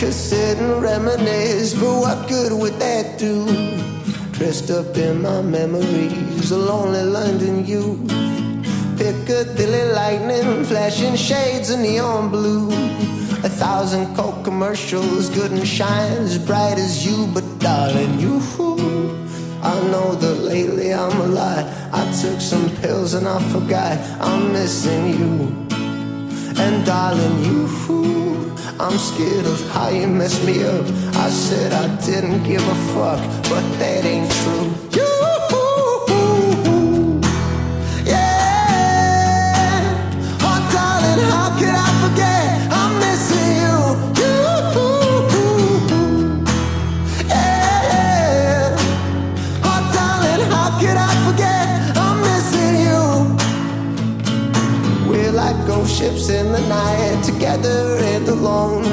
could sit and reminisce, but what good would that do? Dressed up in my memories, a lonely London youth. Piccadilly lightning, flashing shades of neon blue. A thousand Coke commercials, good and shine as bright as you, but darling, you. I know that lately I'm a lie. I took some pills and I forgot I'm missing you. And darling, you. I'm scared of how you messed me up. I said I didn't give a fuck, but that ain't true. Ships in the night, together and alone.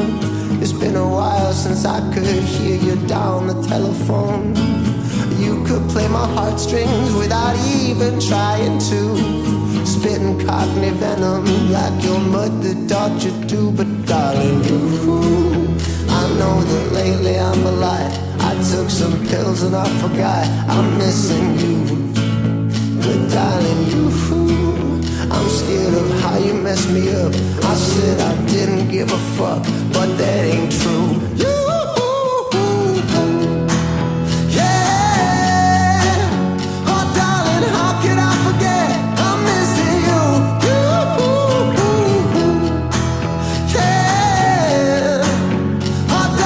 It's been a while since I could hear you down the telephone. You could play my heartstrings without even trying to. Spitting cockney venom like your mother taught you to. But darling, you, I know that lately I'm a. I took some pills and I forgot I'm missing you. Up. I said I didn't give a fuck, but that ain't true. Oh, Darlin, oh, how can I forget? I'm missing you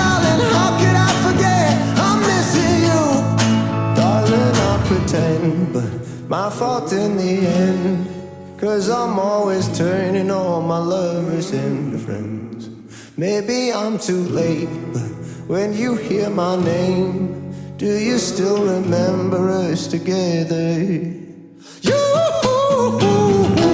darling, how can I forget? I'm missing you Darlin, I pretend, but my fault in the end. Cause I'm always turning all my lovers into friends. Maybe I'm too late, but when you hear my name, do you still remember us together? You.